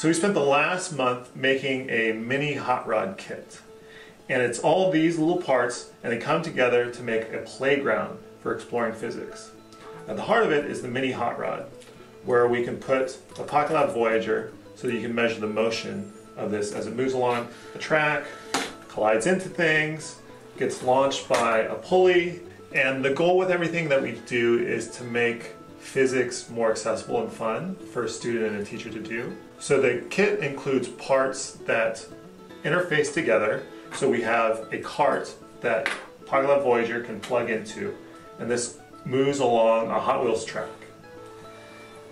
So we spent the last month making a mini hot rod kit. And it's all these little parts and they come together to make a playground for exploring physics. At the heart of it is the mini hot rod, where we can put a Pocket Lab Voyager so that you can measure the motion of this as it moves along the track, collides into things, gets launched by a pulley, and the goal with everything that we do is to make physics more accessible and fun for a student and a teacher to do. So the kit includes parts that interface together. So we have a cart that Lab Voyager can plug into, and this moves along a Hot Wheels track.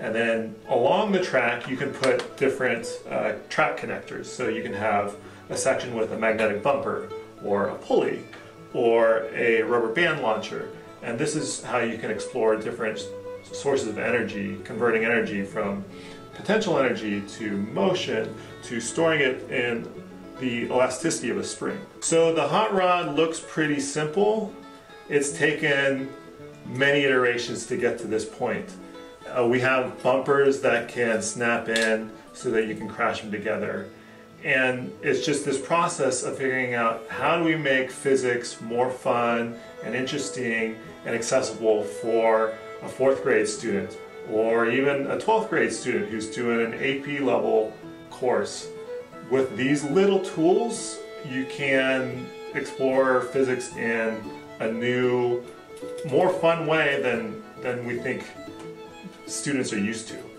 And then along the track, you can put different uh, track connectors. So you can have a section with a magnetic bumper, or a pulley, or a rubber band launcher. And this is how you can explore different sources of energy, converting energy from potential energy to motion to storing it in the elasticity of a spring. So the hot rod looks pretty simple. It's taken many iterations to get to this point. Uh, we have bumpers that can snap in so that you can crash them together. And it's just this process of figuring out how do we make physics more fun and interesting and accessible for a fourth grade student or even a 12th grade student who's doing an AP level course. With these little tools, you can explore physics in a new, more fun way than, than we think students are used to.